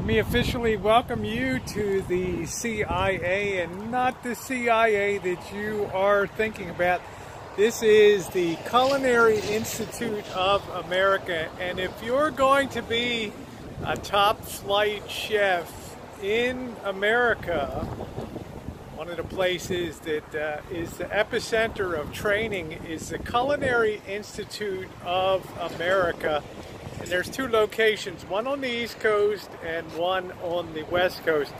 Let me officially welcome you to the CIA and not the CIA that you are thinking about. This is the Culinary Institute of America and if you're going to be a top flight chef in America, one of the places that uh, is the epicenter of training is the Culinary Institute of America and there's two locations, one on the East Coast and one on the West Coast.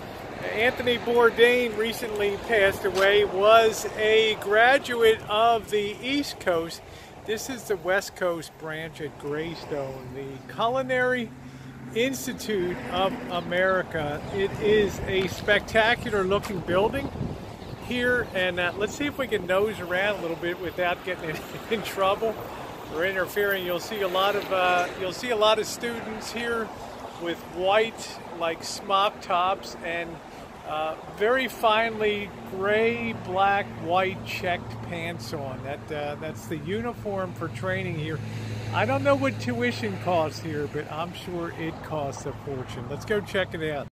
Anthony Bourdain recently passed away, was a graduate of the East Coast. This is the West Coast branch at Greystone, the Culinary Institute of America. It is a spectacular looking building here and uh, let's see if we can nose around a little bit without getting in, in trouble or interfering. You'll see a lot of uh, you'll see a lot of students here with white like smock tops and uh, very finely gray, black, white checked pants on. That uh, that's the uniform for training here. I don't know what tuition costs here, but I'm sure it costs a fortune. Let's go check it out.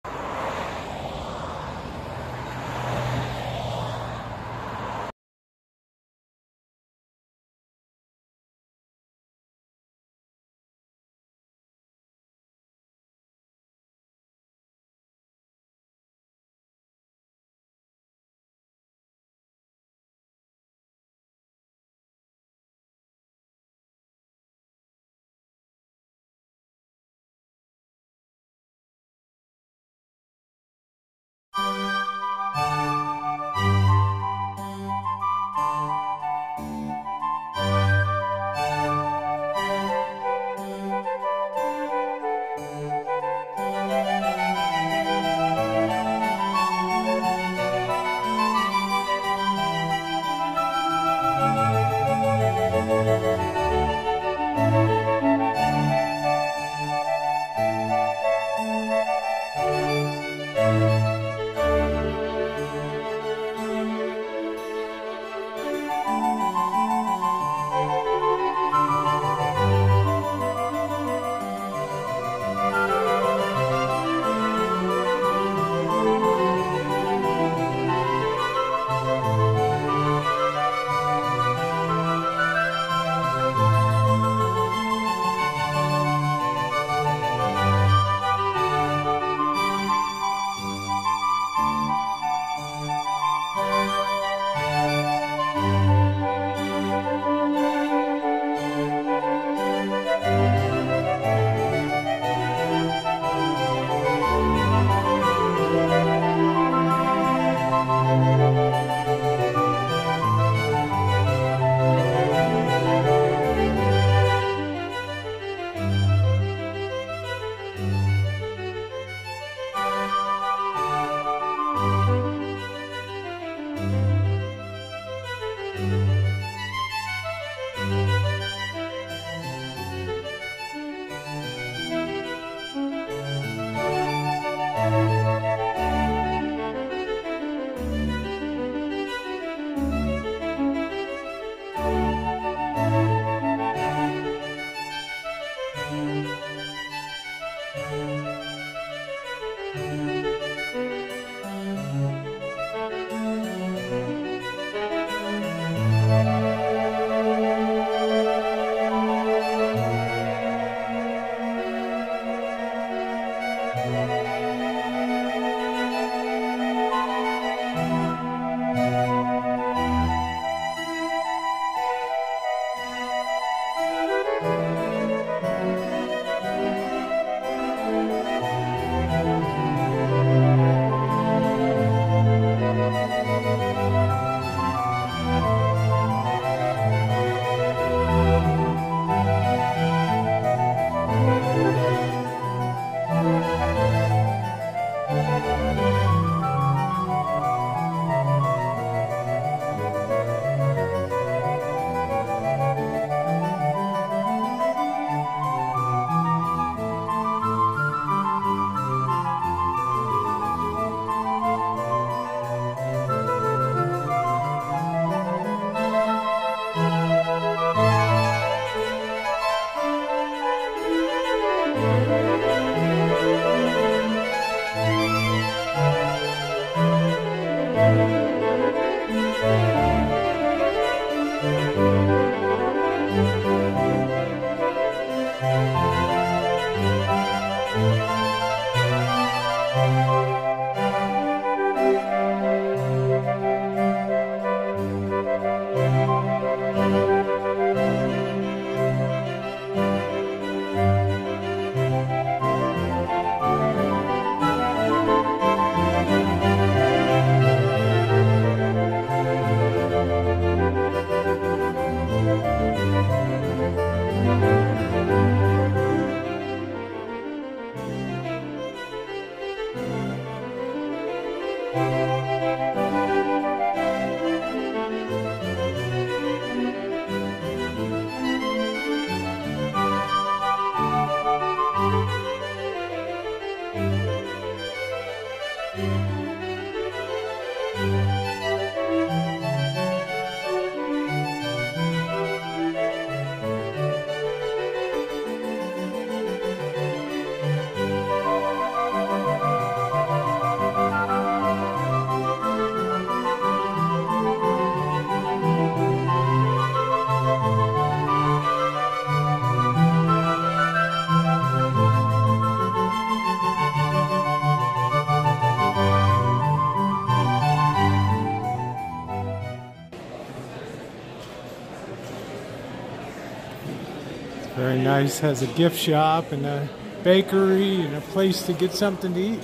Bye. Has a gift shop and a bakery and a place to get something to eat.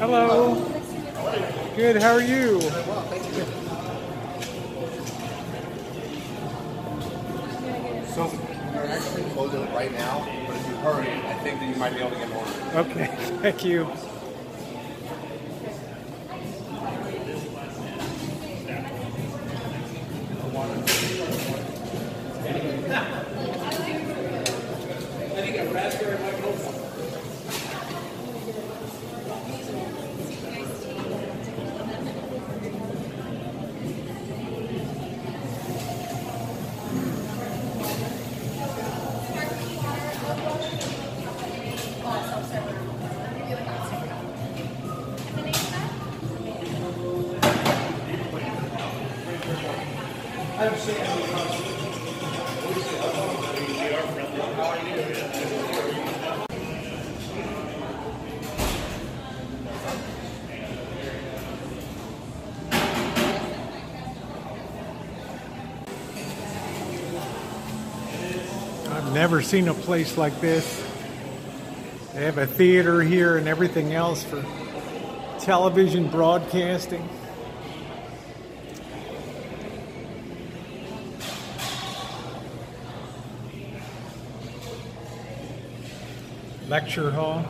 Hello. Good. How are you? Well, thank you. So we're actually closing it right now, but if you hurry, I think that you might be able to get more. Okay. Thank you. I've never seen a place like this. They have a theater here and everything else for television broadcasting. Lecture hall.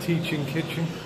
Teaching kitchen.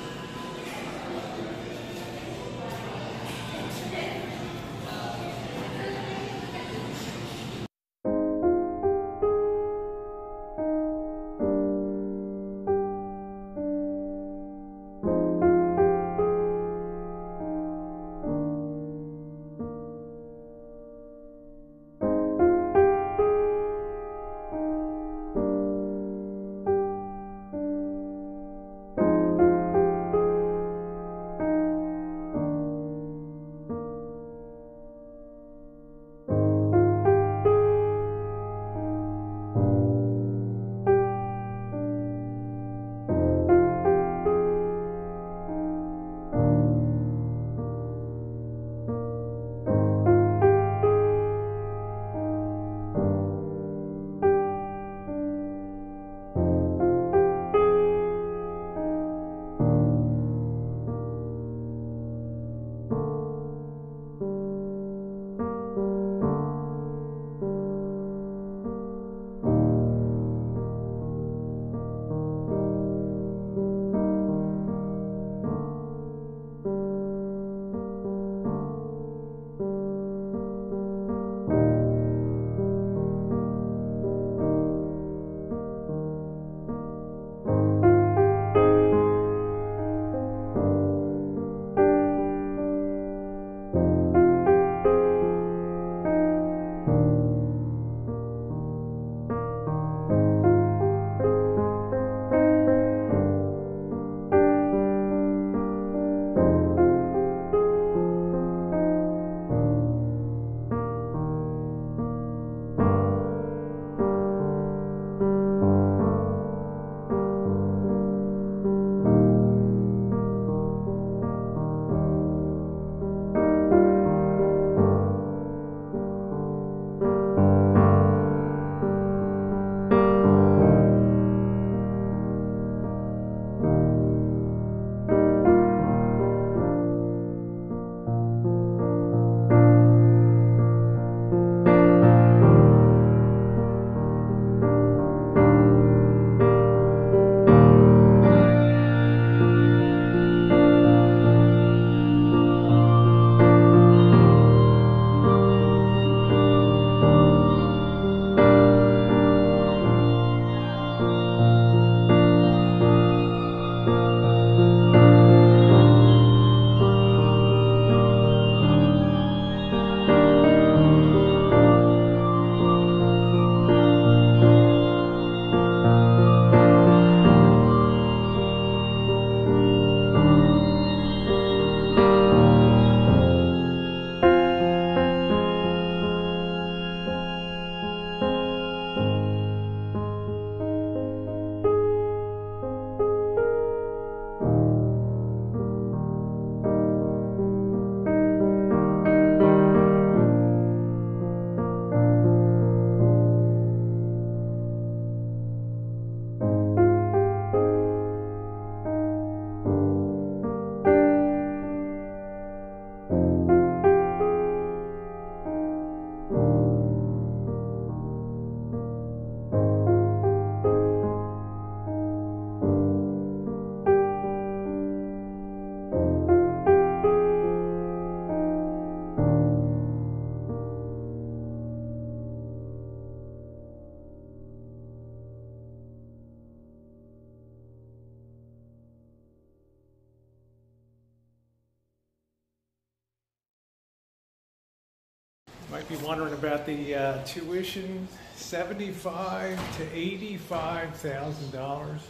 Might be wondering about the uh, tuition, seventy-five to eighty-five thousand dollars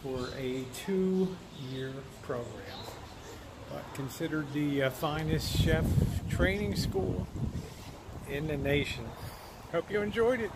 for a two-year program. But considered the uh, finest chef training school in the nation. Hope you enjoyed it.